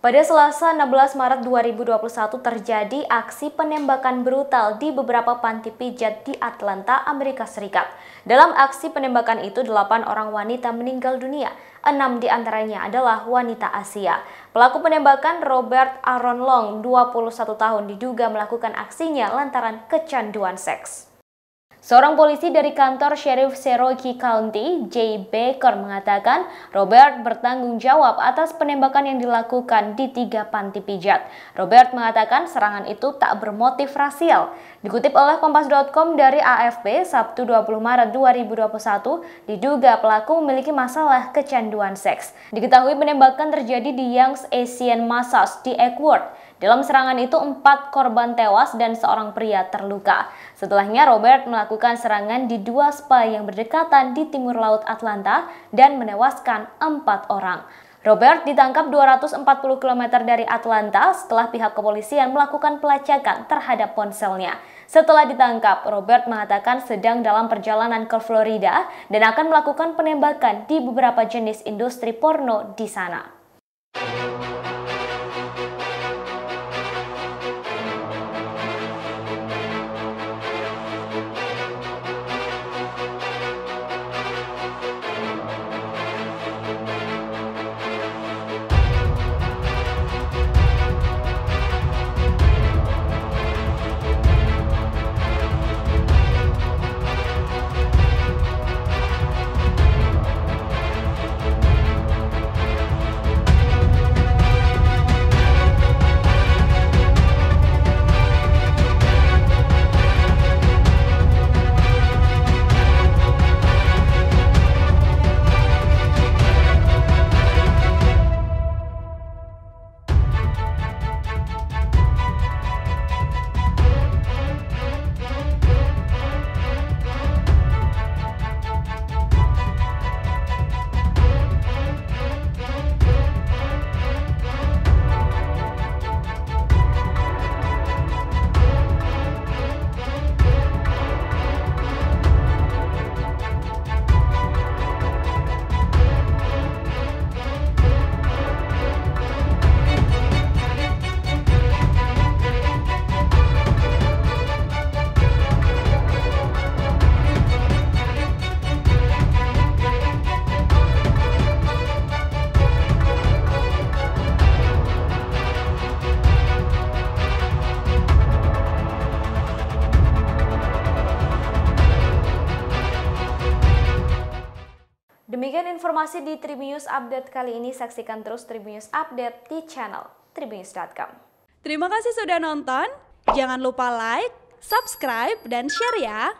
Pada Selasa 16 Maret 2021 terjadi aksi penembakan brutal di beberapa panti pijat di Atlanta, Amerika Serikat. Dalam aksi penembakan itu, delapan orang wanita meninggal dunia. Enam di antaranya adalah wanita Asia. Pelaku penembakan Robert Aaron Long, 21 tahun, diduga melakukan aksinya lantaran kecanduan seks. Seorang polisi dari kantor Sheriff Cherokee County, Jay Baker, mengatakan Robert bertanggung jawab atas penembakan yang dilakukan di tiga panti pijat. Robert mengatakan serangan itu tak bermotif rasial. Dikutip oleh Kompas.com dari AFP, Sabtu 20 Maret 2021, diduga pelaku memiliki masalah kecanduan seks. Diketahui penembakan terjadi di Young's Asian Massage di Eggworth. Dalam serangan itu, empat korban tewas dan seorang pria terluka. Setelahnya, Robert melakukan serangan di dua spa yang berdekatan di timur laut Atlanta dan menewaskan empat orang. Robert ditangkap 240 km dari Atlanta setelah pihak kepolisian melakukan pelacakan terhadap ponselnya. Setelah ditangkap, Robert mengatakan sedang dalam perjalanan ke Florida dan akan melakukan penembakan di beberapa jenis industri porno di sana. Demikian informasi di Tribunnews Update kali ini. Saksikan terus Tribunnews Update di channel tribunnews.com. Terima kasih sudah nonton. Jangan lupa like, subscribe, dan share ya.